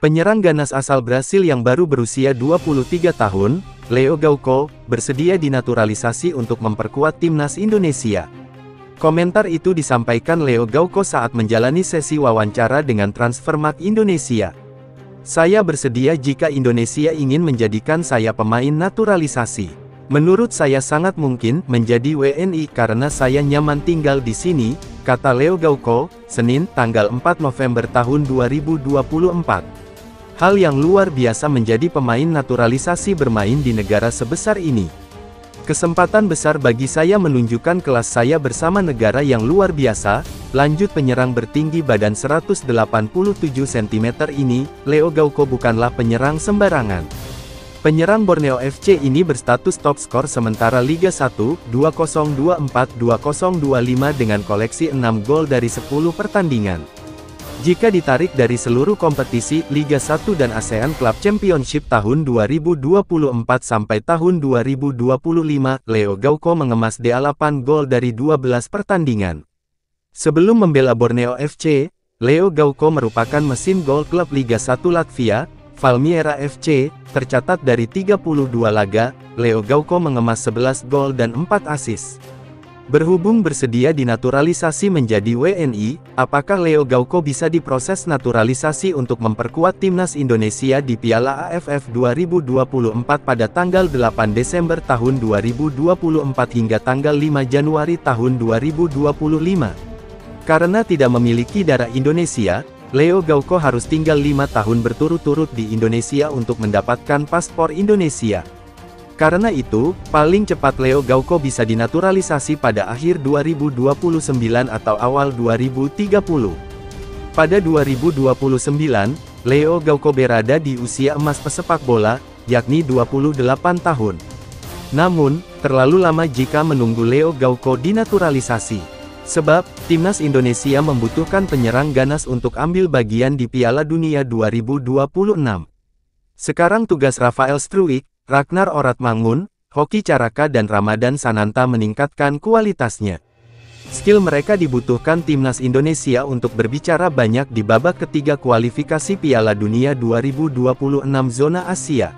Penyerang ganas asal Brasil yang baru berusia 23 tahun, Leo Gauco, bersedia dinaturalisasi untuk memperkuat timnas Indonesia. Komentar itu disampaikan Leo Gauco saat menjalani sesi wawancara dengan Transfermarkt Indonesia. Saya bersedia jika Indonesia ingin menjadikan saya pemain naturalisasi. Menurut saya sangat mungkin menjadi WNI karena saya nyaman tinggal di sini, kata Leo Gauco, Senin, tanggal 4 November tahun 2024. Hal yang luar biasa menjadi pemain naturalisasi bermain di negara sebesar ini. Kesempatan besar bagi saya menunjukkan kelas saya bersama negara yang luar biasa, lanjut penyerang bertinggi badan 187 cm ini, Leo Gauco bukanlah penyerang sembarangan. Penyerang Borneo FC ini berstatus top skor sementara Liga 1, 2024-2025 dengan koleksi 6 gol dari 10 pertandingan. Jika ditarik dari seluruh kompetisi Liga 1 dan ASEAN Club Championship tahun 2024 sampai tahun 2025, Leo Gauco mengemas D8 gol dari 12 pertandingan. Sebelum membela Borneo FC, Leo Gauco merupakan mesin gol klub Liga 1 Latvia, Valmiera FC, tercatat dari 32 laga, Leo Gauco mengemas 11 gol dan 4 assist. Berhubung bersedia dinaturalisasi menjadi WNI, apakah Leo Gauco bisa diproses naturalisasi untuk memperkuat timnas Indonesia di Piala AFF 2024 pada tanggal 8 Desember tahun 2024 hingga tanggal 5 Januari tahun 2025? Karena tidak memiliki darah Indonesia, Leo Gauco harus tinggal lima tahun berturut-turut di Indonesia untuk mendapatkan paspor Indonesia. Karena itu, paling cepat Leo Gauco bisa dinaturalisasi pada akhir 2029 atau awal 2030. Pada 2029, Leo Gauco berada di usia emas pesepak bola, yakni 28 tahun. Namun, terlalu lama jika menunggu Leo Gauco dinaturalisasi. Sebab, timnas Indonesia membutuhkan penyerang ganas untuk ambil bagian di Piala Dunia 2026. Sekarang tugas Rafael Struik, Ragnar Oratmangun, Hoki Caraka dan Ramadan Sananta meningkatkan kualitasnya. Skill mereka dibutuhkan timnas Indonesia untuk berbicara banyak di babak ketiga kualifikasi Piala Dunia 2026 zona Asia.